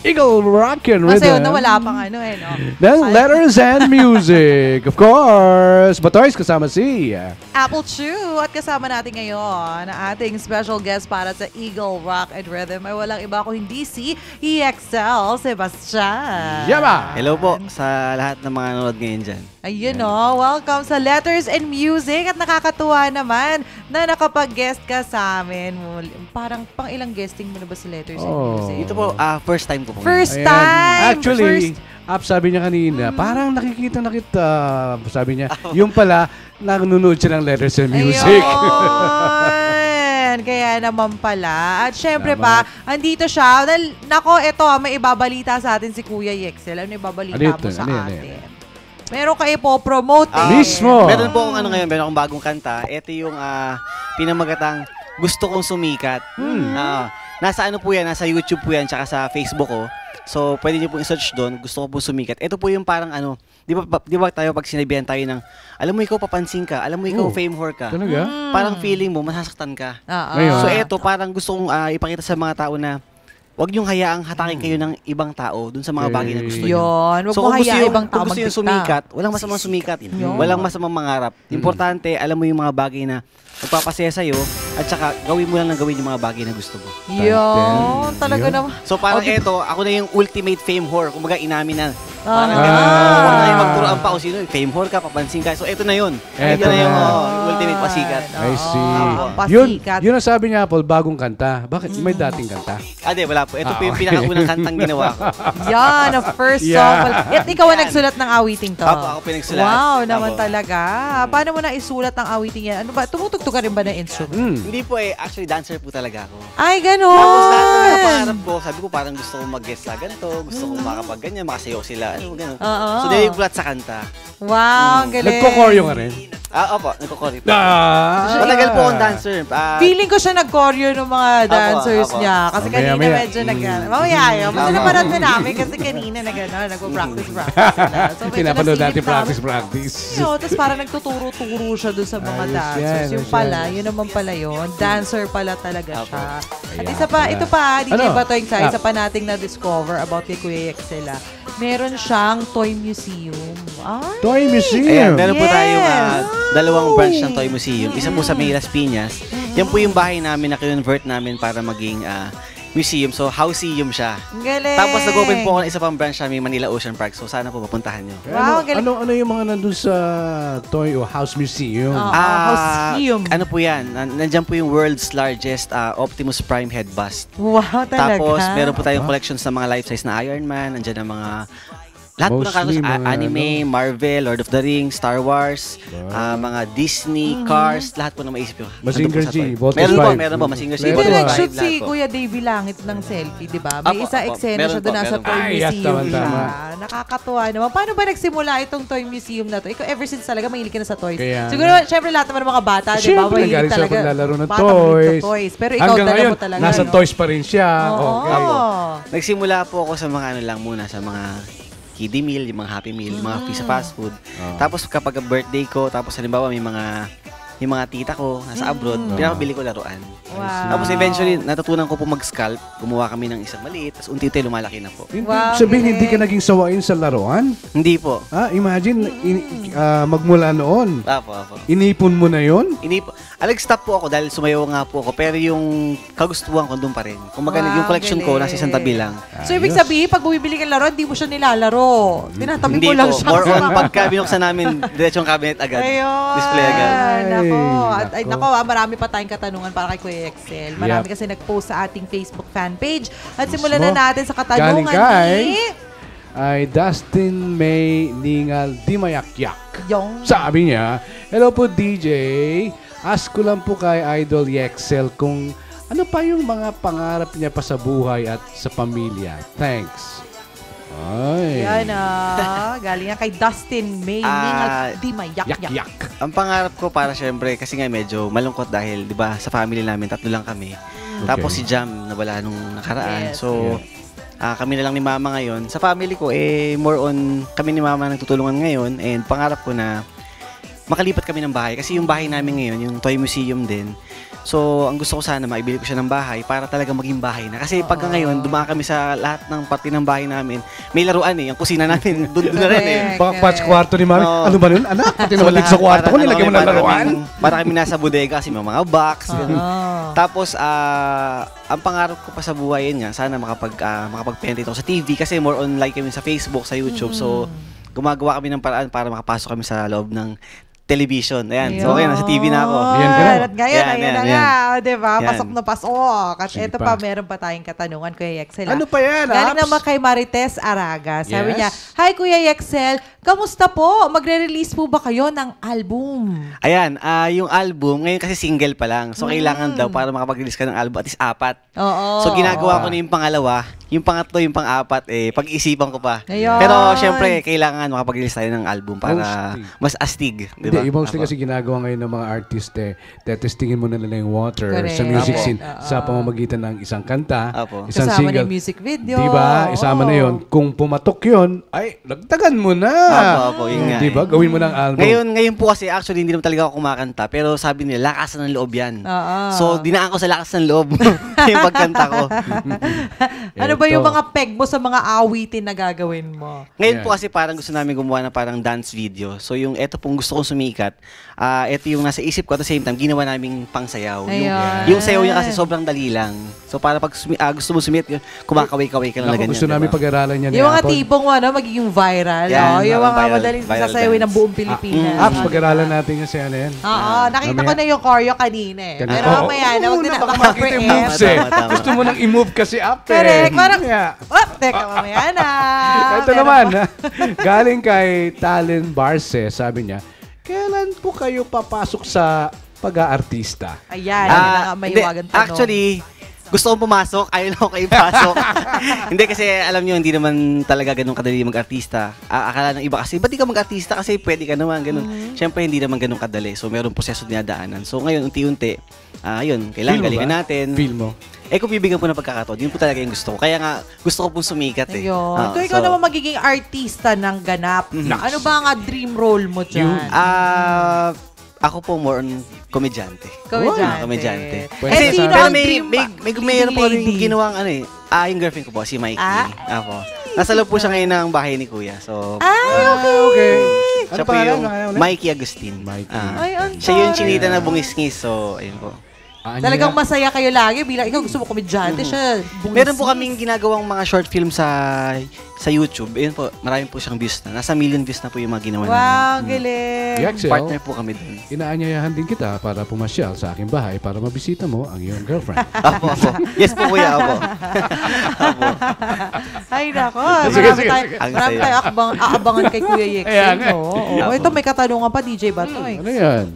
Eagle Rock and Kasi Rhythm. yun, wala pang ano eh, no? Then letters and music. Of course. Batoys kasama si Apple Chew. At kasama natin ngayon ang ating special guest para sa Eagle Rock and Rhythm ay walang iba kung hindi si EXL Sebastian. Yaba! Hello po sa lahat ng mga nanonood ngayon dyan. Ayun o, welcome sa Letters and Music at nakakatuwa naman na nakapag-guest ka sa amin. Parang pang ilang guesting mo na ba sa Letters and Oh. Music? Ito po, ah, first time ko po. First Ayan. time! Actually, First- Up sabi niya kanina, parang nakikita na kita. Sabi niya, yung pala, nanonood siya ng letters and music. Kaya naman pala. At syempre Tama. pa, andito siya. Dahil, nako, ito, ah, may ibabalita sa atin si Kuya Yexel. Ano ibabalita Ano mo sa Ano ano atin? Meron kayo po promote Ah, eh. Mismo! Meron po akong ano ngayon, meron akong bagong kanta. Ito yung ah, pinamagatang Gusto Kong Sumikat. Hmm. Ah, nasa ano po yan, nasa YouTube po yan, tsaka sa Facebook ko. So, pwede niyo po i-search doon, gusto ko po sumikat. Ito po yung parang ano, di ba, di ba tayo pag sinabihan tayo ng, alam mo ikaw papansin ka, alam mo ikaw Oh. fame whore ka. Talaga? Mm. Parang feeling mo, masasaktan ka. Oo. Ngayon. So, eto, parang gusto kong ah, ipakita sa mga tao na, Huwag niyong hayaang hatakin kayo ng ibang tao dun sa mga bagay na gusto niyo. Yun. Huwag So mo hayaan ibang tao kung gusto yung sumikat, walang masamang sumikat. Yun. Walang masamang mangarap. Importante, alam mo yung mga bagay na magpapasaya sa'yo at saka gawin mo lang ng gawin yung mga bagay na gusto mo. Yun. Talaga Yun. naman. So parang Okay. eto, ako na yung ultimate fame whore. Kumbaga inamin na. Ah. Parang Ah. ganun. Huwag na magturoan pa kung sino. Fame whore ka, papansin ka. So eto na yun. Eto Ito na yung na. oh, ultimate pasikat. I see. Oo, yun, pasikat. yun ang sabi niya, Paul, bagong kanta. Bakit? May dating kanta. Ah, di, wala po. Ito Ah, po yung okay. pinakaunang kantang ginawa ko. Yan, the first Yeah. song. At ikaw ang nagsulat ng awiting to. Apo, ako pinagsulat. Wow, naman Apo. talaga. Paano mo na isulat ang awiting yan? Ano ba? Tumutugtog ka rin ba ng instrument? Mm. Hindi po eh. Actually, dancer po talaga ako. Ay, ganun. Tapos lahat mga pangarap ko, sabi ko parang gusto kong mag-guest sa ganito, gusto kong makapag ganyan, makasayaw sila, ano, gano'n. Oo. So, niligulat sa kanta. Wow, ang galing. Nagko-choreo ka rin. Ah, opo, nagkukori po. Ah! Matagal po akong dancer. Ah, Feeling ko siya nag-choreo ng mga dancers apo. niya. Kasi Mamaya, kanina maya. medyo nag... Mm. Mamaya, yun. Tama. napanood na namin kasi kanina nag ano, nagpo-practice, practice sila. So, medyo Pinapanood natin nasilip practice, namin. practice. Yo, tapos parang nagtuturo-turo siya doon sa mga Ayos dancers. yan, yung ayos pala, yan. yun naman pala yun. Dancer pala talaga Apo. siya. At Ayan isa pa, pala. ito pa, DJ Ano? Batoy sa Ah. isa pa nating na-discover about kay Kuya Excela. Meron siyang toy museum. Ay! Toy Museum. Ayan, meron po Yes. tayong ah, dalawang branch ng Toy Museum. Isa po sa May Las Piñas. Yan po yung bahay namin na convert namin para maging ah, museum. So, houseum siya. Ang galing! Tapos nag-open po ako ng isa pang branch namin, Manila Ocean Park. So, sana po mapuntahan nyo. Wow, ano, galing. ano, ano yung mga nandun sa Toy o House Museum? Oo. Ah, Houseum. Ano po yan? Nan- Nandyan po yung world's largest ah, Optimus Prime head bust. Wow, talaga. Tapos, meron po tayong collections ng mga life-size na Iron Man. Nandiyan ang mga... Lahat po ng Mostly characters, a- mga anime, Marvel, Lord of the Rings, Star Wars, Wow. ah, mga Disney, Cars, lahat po na maisip po sa G. Voltes Meron po, 5. meron po. Mazinger G, Voltes five. nag-shoot 5, si po. Kuya Davey Langit ng selfie, di ba? May Apo, isa eksena siya po, doon nasa po. Toy Museum siya. Nakakatuwa naman. Paano ba nagsimula itong Toy Museum na to? Ikaw ever since talaga mahilig ka na sa toys. Kaya Siguro, syempre lahat naman ng mga bata, di ba? Siyempre, Mahilig talaga. paglalaro ng Bata mahilig toys. toys. Pero ikaw, ngayon, mo talaga. nasa toys pa rin siya. Oo. Okay. Nagsimula po ako sa mga ano lang muna, sa mga kiddie meal, yung mga happy meal, yung mga Mm. piece of fast food. Oo. Tapos kapag birthday ko, tapos halimbawa may mga yung mga tita ko nasa abroad, Mm. pinapabili ko laruan. Wow. Tapos eventually, natutunan ko po mag-scalp. Gumawa kami ng isang maliit, tapos unti-unti lumalaki na po. Wow, sabihin, hindi ka naging sawain sa laruan? Hindi po. Ah, imagine, in, ah, magmula noon. Apo, apo. Inipon mo na yon? Hindi po. Ah, nag-stop po ako dahil sumayaw nga po ako. Pero yung kagustuhan ko doon pa rin. Kung Wow, yung collection ko, nasa isang tabi lang. So, ibig sabihin, pag bumibili ka ng laro, hindi mo siya nilalaro. Tinatabi Hindi mo lang po. siya. More on pagka binuksan namin, diretsong cabinet agad. Ayun. Display agad. Nako. Ay, At, ay, nako. ah, marami pa tayong katanungan para kay Kuya Excel. Marami Yep. kasi nag-post sa ating Facebook fan page. At simulan na natin sa katanungan Galing ni... Ay Dustin May Ningal Dimayakyak. Yung... Sabi niya, Hello po DJ, ask ko lang po kay Idol Yexel kung ano pa yung mga pangarap niya pa sa buhay at sa pamilya. Thanks. Ay. Yan ah. Galing yan kay Dustin May. Ah, Ningal di mayak Yak yak. yak. Ang pangarap ko para syempre, kasi nga medyo malungkot dahil, di ba, sa family namin, tatlo lang kami. Tapos si Jam, nawala nung nakaraan. Yes. So, ah, kami na lang ni Mama ngayon. Sa family ko, eh, more on, kami ni Mama nagtutulungan ngayon. And pangarap ko na makalipat kami ng bahay. Kasi yung bahay namin ngayon, yung Toy Museum din, So, ang gusto ko sana, maibili ko siya ng bahay para talaga maging bahay na. Kasi pagka Oo. ngayon, dumaan kami sa lahat ng parte ng bahay namin, may laruan eh. Ang kusina namin, doon doon na rin eh. Correct. Baka patch kwarto ni mami. Ano ba yun? Anak, pati So, naman sa kwarto ko, nilagyan mo ng para laruan. Para kami nasa bodega kasi may mga box. Tapos, ah, ang pangarap ko pa sa buhay yun nga, sana makapag, ah, makapag-penetrate ako sa TV kasi more on like kami sa Facebook, sa YouTube. So, gumagawa kami ng paraan para makapasok kami sa loob ng television. Ayan. So, okay, nasa TV na ako. Ayan ka na. At ngayon, Yan, ayan yan, na yan. nga. Di ba? Yan. Pasok na pasok. At Sige ito pa. pa, meron pa tayong katanungan, Kuya Yexel. Ano pa yan, Galing naman kay Marites Araga. Sabi Yes. niya, Hi Kuya Yexel, kamusta po? Magre-release po ba kayo ng album? Ayan, ah, yung album, ngayon kasi single pa lang. So, kailangan daw para makapag-release ka ng album at least apat. Oo. So, ginagawa ko na yung pangalawa. Yung pangatlo, yung pang-apat, eh, pag-isipan ko pa. Ayun. Pero, syempre, kailangan makapag-release tayo ng album para Mostly. mas astig. Di Hindi, ba? yung mostly Apo. kasi ginagawa ngayon ng mga artist eh, tetestingin mo na nila yung water Correct. sa music Apo. scene sa pamamagitan ng isang kanta, Apo. isang Kasama na single. yung music video. Di ba? Isama na Oo. yon. Kung pumatok yon, ay, dagdagan mo na. Apo, apo, yun nga Di ba? eh. Gawin mo ng album. Ngayon, ngayon po kasi actually hindi naman talaga ako kumakanta pero sabi nila lakasan ng loob 'yan. Oo. So dinaan ko sa lakas ng loob yung pagkanta ko. ano ba yung mga peg mo sa mga awitin na gagawin mo? Ngayon Yan. po kasi parang gusto namin gumawa na parang dance video. So yung eto pong gusto kong sumikat, ah eto yung nasa isip ko at the same time ginawa naming pangsayaw. Yung, Ayun. yung sayaw niya kasi sobrang dali lang. So para pag sumi- ah, gusto mo sumit, kumakaway-kaway ka lang na Ako, ganyan. gusto namin diba? pag-aralan yan Yung mga Apple. tipong ano, magiging viral. Yan, oh, yung mga viral- madaling sasayawin ng buong Pilipinas. Ah, Apps, pag-aralan natin sa ano yan. Oo, nakita ko na yung choreo kanina eh. Pero mamaya na, oo, wag na na baka makita yung moves eh. Gusto mo nang i-move kasi up eh. Correct. Parang, Yeah. oh, teka, mamaya na. Ito Meron naman, ha? galing kay Talon Barce, sabi niya, kailan po kayo papasok sa pag-aartista? Ayan, Ah, yun ang mahiwagan tanong. Actually, gusto kong pumasok, ayaw lang ako kayo pasok. hindi kasi alam nyo, hindi naman talaga ganun kadali mag-artista. Akala ng iba kasi, ba't di ka mag-artista? Kasi pwede ka naman, ganun. Mm-hmm. Siyempre, hindi naman ganun kadali. So, meron proseso dinadaanan. So, ngayon, unti-unti, ah, yun, kailangan galingan ba? natin. Feel mo? Eh, kung bibigyan po ng pagkakataon, yun po talaga yung gusto ko. Kaya nga, gusto ko pong sumikat eh. Ayun. Ah, Kung ikaw so, naman magiging artista ng ganap, ano ba ang dream role mo dyan? Yun. Ah, ako po more on komedyante. Komedyante. Ah, komedyante. Eh, sino ang may, dream may, may, leading mayroon po rin ginawang ano eh. Ah, yung girlfriend ko po, si Mikey. Ah? Apo. Nasa loob po siya ngayon ng bahay ni Kuya. So, Ay, okay. Ah, okay. Ano siya po pangalan? yung? Mikey Agustin. Mikey. Ah. Ay, siya yung chinita na bungis-ngis. So, ayun po. Ah, Talagang niya- masaya kayo lagi bilang ikaw gusto mo komedyante siya. Meron po kaming ginagawang mga short film sa sa YouTube. Ayun po, marami po siyang views na. Nasa million views na po yung mga ginawa Wow, namin. galing. Yaxel, Partner po kami dun. inaanyayahan din kita para pumasyal sa aking bahay para mabisita mo ang iyong girlfriend. Apo, apo. Yes po, Kuya, apo. apo. Ay, nako. Sige, Marami sige, tayo, sige. Ang marami tayo akbang, aabangan kay Kuya Ayan Yexel. nga. Oo. Ito, may katanungan pa, DJ Batoy. ano yan?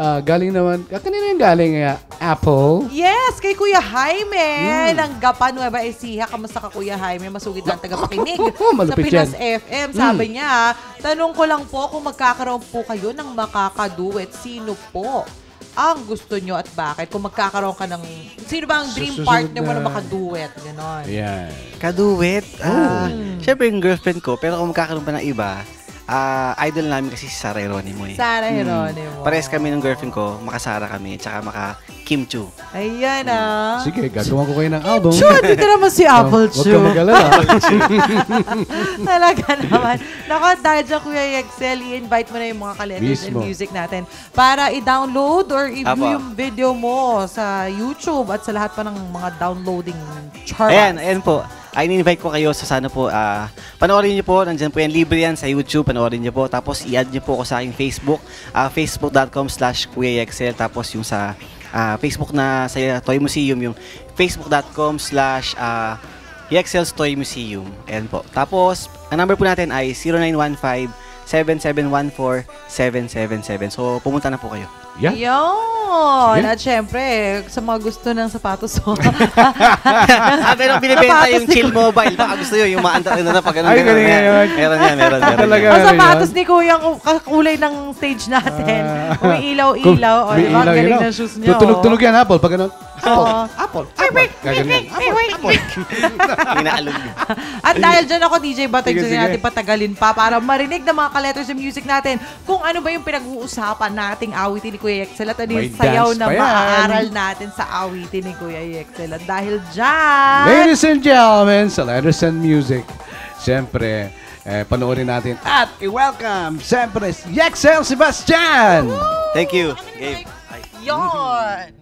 Ah, galing naman, ah, kanina yung galing uh, Apple. Yes, kay Kuya Jaime Hmm. ng Gapa Nueva Ecija. Kamusta ka Kuya Jaime? Masugid lang tagapakinig sa Pinas yan. FM. Sabi niya, tanong ko lang po kung magkakaroon po kayo ng makakaduet. Sino po ang gusto nyo at bakit? Kung magkakaroon ka ng... Sino ba ang dream Susunod partner mo na makaduet? Ganon. Ayan. Kaduwet. Ah, Oh. Siyempre yung girlfriend ko, pero kung magkakaroon pa ng iba, ah, idol namin kasi si Sarah Geronimo eh. Sara Hmm. Heronimo. Pares kami ng girlfriend ko, makasara kami, tsaka maka Kim Chu. Ayan ah. Sige, gagawa ko kayo ng album. Sure, dito naman si Apple Oh, Huwag ka mag-alala. Talaga naman. Nako, dahil dyan, Kuya Excel, i-invite mo na yung mga Mismo. music natin para i-download or i-view yung video mo sa YouTube at sa lahat pa ng mga downloading charts. Ayan, ayan po. I invite ko kayo sa sana po, ah, panoorin niyo po, nandyan po yan, libre yan sa YouTube, panoorin niyo po. Tapos i-add niyo po ako sa aking Facebook, ah, facebook.com slash kuyaexcel. Tapos yung sa ah, Facebook na sa Toy Museum, yung facebook.com slash ah, Yexcel's Toy Museum. Ayan po. Tapos, ang number po natin ay 0915 7714-777. So, pumunta na po kayo. Yeah. Yun! At syempre, sa mga gusto ng sapatos mo. ah, pero binibenta Sapatos yung chill mobile. Baka gusto nyo, yung maanda na na pag ganun. Ay, ganun, galing yan. yun. Meron yan, meron, meron. Talaga. yan. Ang sapatos yun. ni Kuya ang kulay ng stage natin. Ah. Umiilaw-ilaw. O, diba? Ang galing ng shoes niyo. Tutunog-tunog yan, Apple. Pag ganun. Apple, apple. Apple, apple. Inaalog niyo. At dahil dyan ako, DJ Batay, Sige, gusto sige. natin patagalin pa para marinig ng mga ka-letters sa music natin kung ano ba yung pinag-uusapan nating awitin ni Kuya Excel at ano yung sayaw na maaaral natin sa awitin ni Kuya Excel. At dahil dyan, Ladies and gentlemen, sa Letters and Music, siyempre, eh, panoorin natin at i-welcome, siyempre, Yexel Sebastian! Thank you, Gabe. yon!